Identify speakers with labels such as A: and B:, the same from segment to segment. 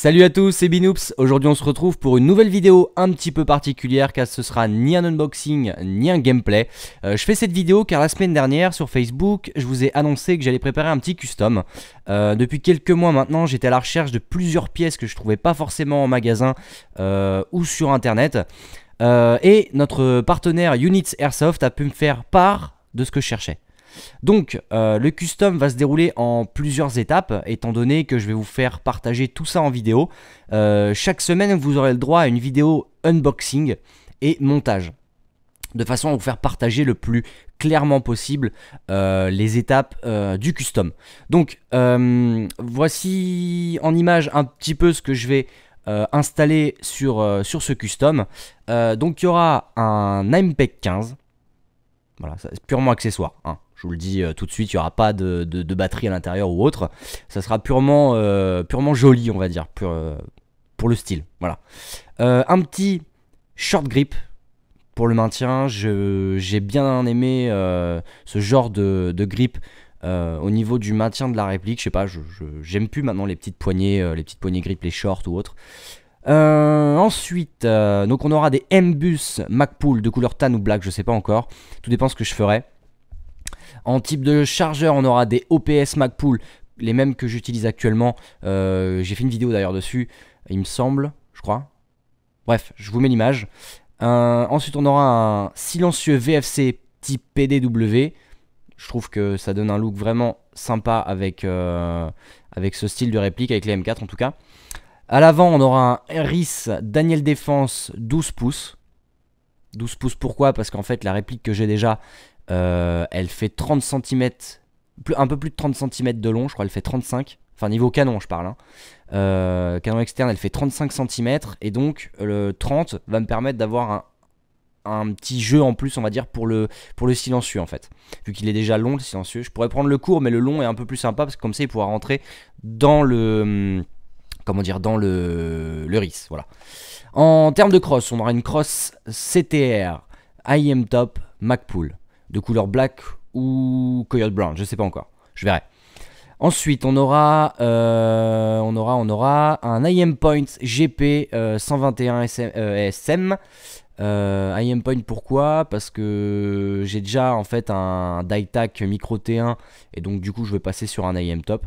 A: Salut à tous, c'est Binoops. Aujourd'hui, on se retrouve pour une nouvelle vidéo un petit peu particulière car ce sera ni un unboxing ni un gameplay. Euh, je fais cette vidéo car la semaine dernière sur Facebook, je vous ai annoncé que j'allais préparer un petit custom. Euh, depuis quelques mois maintenant, j'étais à la recherche de plusieurs pièces que je trouvais pas forcément en magasin euh, ou sur internet. et notre partenaire Units Airsoft a pu me faire part de ce que je cherchais. Donc euh, le custom va se dérouler en plusieurs étapes étant donné que je vais vous faire partager tout ça en vidéo. Euh, chaque semaine vous aurez le droit à une vidéo unboxing et montage. De façon à vous faire partager le plus clairement possible euh, les étapes du custom. Donc voici en image un petit peu ce que je vais installer sur, ce custom. donc il y aura un NimePeg 15. Voilà, c'est purement accessoire. Hein. Je vous le dis euh, tout de suite, il n'y aura pas de, batterie à l'intérieur ou autre. Ça sera purement, euh, joli, on va dire, euh, pour le style. Voilà. un petit short grip pour le maintien. J'ai bien aimé ce genre de, grip. au niveau du maintien de la réplique, je sais pas, j'aime plus maintenant les petites poignées, les petites poignées grip, les shorts ou autres. ensuite, donc on aura des M-Bus MacPool de couleur tan ou black, je sais pas encore. Tout dépend ce que je ferai. En type de chargeur, on aura des OPS MacPool, les mêmes que j'utilise actuellement. Euh, j'ai fait une vidéo d'ailleurs dessus, il me semble, je crois. Bref, je vous mets l'image. Ensuite, on aura un silencieux VFC type PDW. Je trouve que ça donne un look vraiment sympa avec, euh, avec ce style de réplique, avec les M4 en tout cas. À l'avant, on aura un RIS Daniel Défense 12 pouces. 12 pouces pourquoi? Parce qu'en fait, la réplique que j'ai déjà, euh, elle fait 30 cm, un peu plus de 30 cm de long, je crois, elle fait 35. Enfin, niveau canon, je parle. Hein. Euh, canon externe, elle fait 35 cm. Et donc, le 30 va me permettre d'avoir un, petit jeu en plus, on va dire, pour le, pour le silencieux, en fait. Vu qu'il est déjà long, le silencieux. Je pourrais prendre le court, mais le long est un peu plus sympa, parce que comme ça, il pourra rentrer dans le... Hum, comment dire Dans le, le RIS, voilà. En termes de cross, on aura une cross CTR, IM Top, MacPool de couleur black ou coyote brown, je sais pas encore, je verrai. Ensuite, on aura, euh, un IM Point GP 121 SM. IM Point pourquoi? Parce que j'ai déjà en fait un DieTac micro T1 et donc du coup je vais passer sur un IM Top.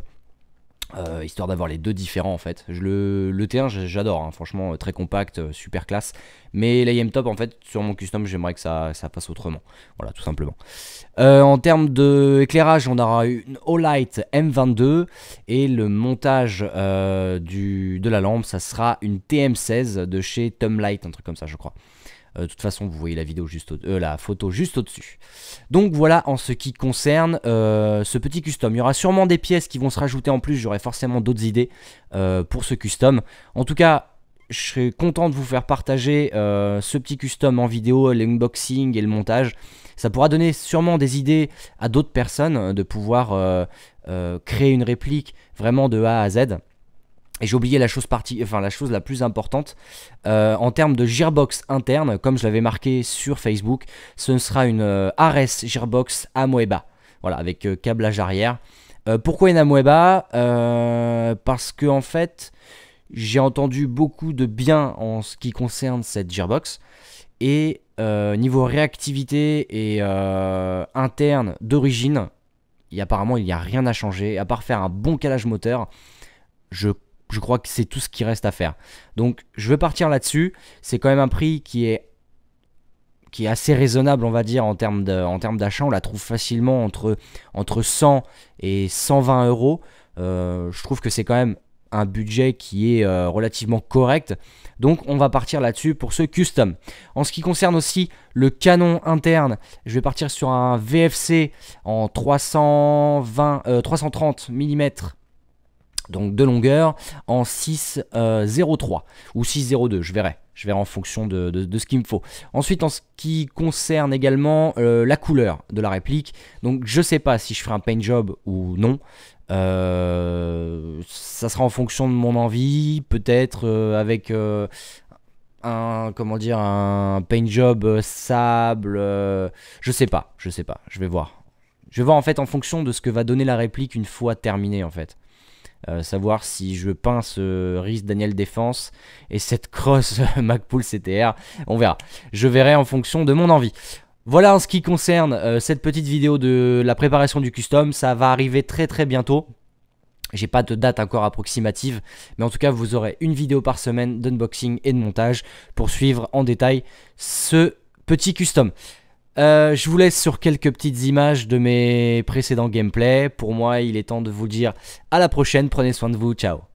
A: Euh, histoire d'avoir les deux différents en fait. le, le, T1 j'adore, hein, franchement très compact, euh, super classe. Mais l'AM Top en fait sur mon custom j'aimerais que ça, ça passe autrement. Voilà tout simplement. Euh, en termes d'éclairage on aura une Olight M22 et le montage de la lampe ça sera une TM16 de chez Tom Light, un truc comme ça je crois. Euh, de toute façon, vous voyez la, vidéo juste euh, la photo juste au-dessus. Donc voilà en ce qui concerne euh, ce petit custom. Il y aura sûrement des pièces qui vont se rajouter en plus. J'aurai forcément d'autres idées pour ce custom. En tout cas, je serais content de vous faire partager ce petit custom en vidéo, l'unboxing et le montage. Ça pourra donner sûrement des idées à d'autres personnes de pouvoir créer une réplique vraiment de A à Z. Et j'ai oublié la chose, enfin, la chose la plus importante. Euh, en termes de gearbox interne, comme je l'avais marqué sur Facebook, ce sera une euh, Ares Gearbox Amoeba. Voilà, avec euh, câblage arrière. pourquoi une Amoeba? Parce que en fait, j'ai entendu beaucoup de bien en ce qui concerne cette gearbox. Et niveau réactivité et interne d'origine, apparemment il n'y a rien à changer. À part faire un bon calage moteur, je je crois que c'est tout ce qui reste à faire. Donc je vais partir là-dessus. C'est quand même un prix qui est qui est assez raisonnable, on va dire, en termes d'achat. On la trouve facilement entre, entre 100 et 120 euros. Euh, je trouve que c'est quand même un budget qui est euh, relativement correct. Donc on va partir là-dessus pour ce custom. En ce qui concerne aussi le canon interne, je vais partir sur un VFC en 320, 330 mm donc de longueur en 6,03 euh, ou 6,02, je verrai. Je verrai en fonction de, ce qu'il me faut. Ensuite, en ce qui concerne également euh, la couleur de la réplique, donc je sais pas si je ferai un paint job ou non. Euh, ça sera en fonction de mon envie, peut-être avec un comment dire un paint job sable. je sais pas, je sais pas, je vais voir. Je vais voir en fait en fonction de ce que va donner la réplique une fois terminée en fait. Euh, savoir si je peins ce Riz Daniel Défense et cette cross MacPool CTR. On verra. Je verrai en fonction de mon envie. Voilà en ce qui concerne euh, cette petite vidéo de la préparation du custom. Ça va arriver très très bientôt. J'ai pas de date encore approximative, mais en tout cas, vous aurez une vidéo par semaine d'unboxing et de montage pour suivre en détail ce petit custom. Euh, je vous laisse sur quelques petites images de mes précédents gameplays. Pour moi, il est temps de vous dire à la prochaine. Prenez soin de vous. Ciao.